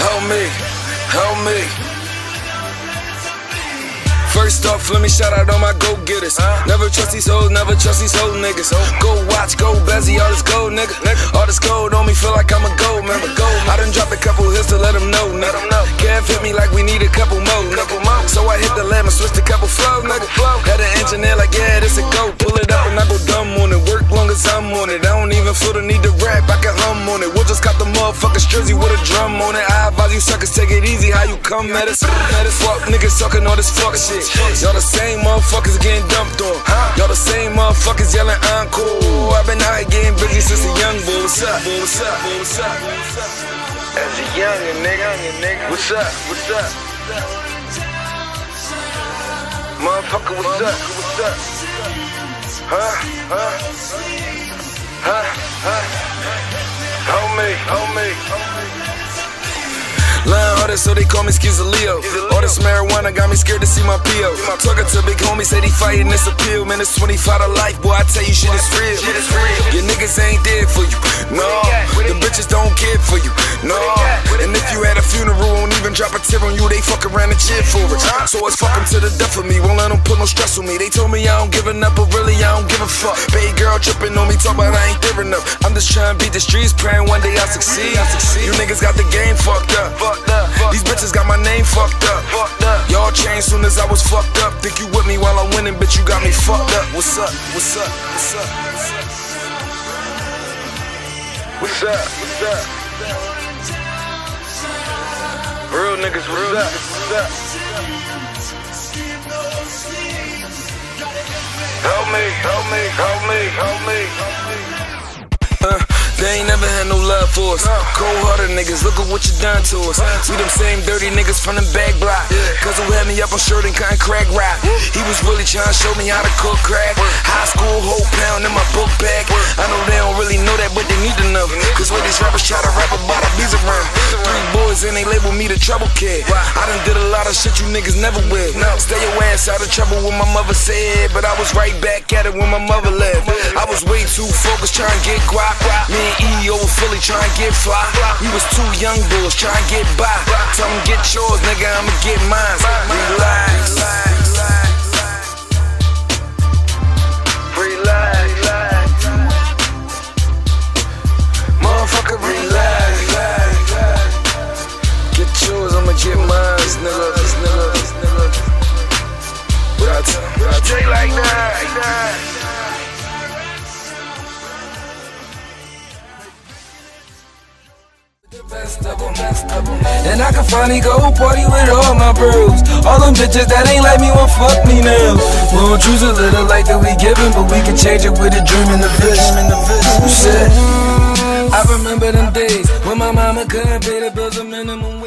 Help me. Help me. First off, let me shout out all my go getters. Never trust these hoes, never trust these hoe niggas. Go watch, go Bezzy, all this gold nigga. All this gold on me, feel like I'm a gold member. I done dropped a couple hits to let them know, nigga. Kev hit me like we need a couple more, nigga. So I hit the lamb and switched a couple flow, nigga. Had an engineer like, yeah, this a go. Pull it up and I go dumb on it. Work long as I'm on it. I don't even feel the need to rap, I can hum on it. We'll just the motherfuckers jersey with a drum on it. I advise you suckers, take it easy, how you come at us. Fuck niggas talking all this fuck shit. Y'all the same motherfuckers getting dumped on. Y'all the same motherfuckers yelling encore. I've been out here getting busy since a young boy. What's up? What's up? What's up? As a youngin' nigga. What's up? What's up? Motherfucker, what's up? What's up? Huh? Huh? Huh? Huh? Me, help me. Lying so they call me Skizaleo. All this marijuana got me scared to see my PO. Talking to big homie, said he fighting this appeal. Man, it's 25 to life, boy. I tell you, shit is real. Your niggas ain't dead for you. No, the bitches don't care for you. No, and if you at a funeral, won't even drop a tear on you. They fuck around and cheer for it. So it's fucking to the death of me. Won't let them put no stress on me. They told me I don't giving up, but really I don't give a fuck. Baby girl tripping on me, talk about I ain't there enough. I'm just trying to beat the streets, praying one day I succeed. You niggas got the game fucked up. These bitches got my name fucked up. Y'all changed soon as I was fucked up. Think you with me while I'm winning, bitch, you got me fucked up. What's up? What's up? What's up? What's up? What's up? Real niggas, what's up? What's up? Help me, help me, help me, help me. Uh, they ain't never had no love for us. Cold hearted niggas, look at what you done to us. We them same dirty niggas from the back block. Cause who had me up on shirt and kind crack rap. He was really trying to show me how to cook crack. High school, whole pound in my book bag. I know they don't really know that, but they need to know. Cause when these rappers try to rap about a bees around. Three boys and they label me the trouble kid. I done did a lot of shit you niggas never will. Stay your ass out of trouble when my mother said. But I was right back at it when my mother left. Too focused trying to get guap. Me and E over Philly trying to get fly. We was two young bulls trying to get by. And I can finally go party with all my bros. All them bitches that ain't like me won't fuck me now. We don't choose a little light that we giving, but we can change it with a dream and a vision. Shit. I remember them days when my mama couldn't pay the bills a minimum.